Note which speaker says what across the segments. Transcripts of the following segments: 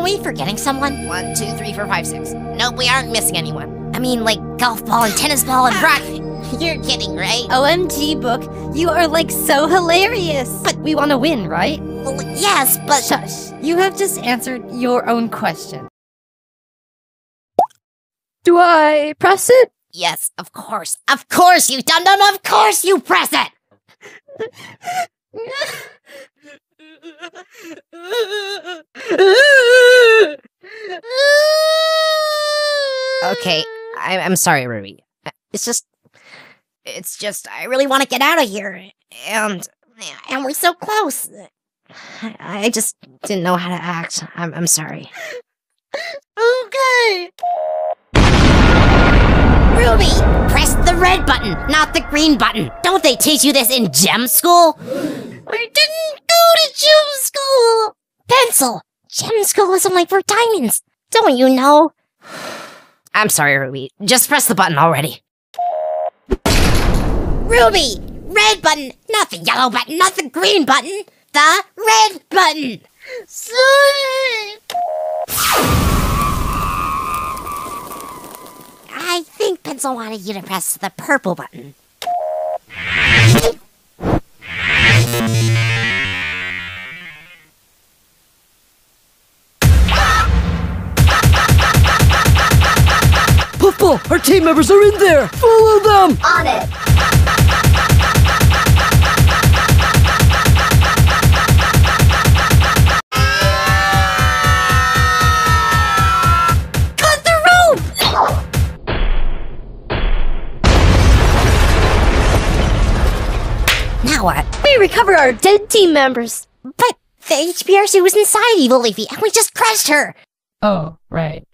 Speaker 1: Are we forgetting someone? One, two, three, four, five, six. Nope, we aren't missing anyone. I mean, like golf ball and tennis ball and ah! rock. You're kidding, right?
Speaker 2: OMG, Book, you are like so hilarious. But we want to win, right?
Speaker 1: Well, yes, but
Speaker 2: Shush. You have just answered your own question. Do I press it?
Speaker 1: yes, of course, of course, you dum dum. Of course, you press it. Okay, I, I'm sorry, Ruby. Uh, it's just, it's just, I really want to get out of here, and and we're so close. I, I just didn't know how to act. I'm, I'm sorry.
Speaker 2: Okay.
Speaker 1: Ruby, press the red button, not the green button. Don't they teach you this in gem school? We didn't go to gem school. Pencil, gem school is only for diamonds. Don't you know? I'm sorry, Ruby. Just press the button already. Ruby, red button, not the yellow button, not the green button. The red button.
Speaker 2: Sorry.
Speaker 1: I think Pencil wanted you to press the purple button.
Speaker 3: Puffball, our team members are in there! Follow them!
Speaker 4: On it.
Speaker 1: Cut the rope! Now what?
Speaker 2: We recover our dead team members.
Speaker 1: But the HPRC was inside Evil Leafy, and we just crushed her.
Speaker 5: Oh, right.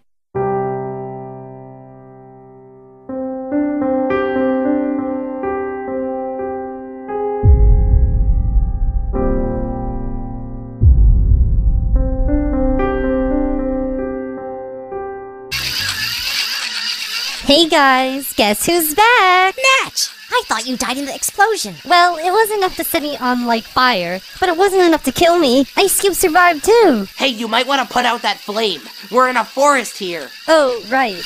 Speaker 2: Hey guys, guess who's back?
Speaker 1: Match! I thought you died in the explosion.
Speaker 2: Well, it was enough to set me on like fire, but it wasn't enough to kill me. Ice Cube survived too.
Speaker 6: Hey, you might want to put out that flame. We're in a forest here.
Speaker 2: Oh, right.